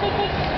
tick, tick, tick.